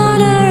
honor.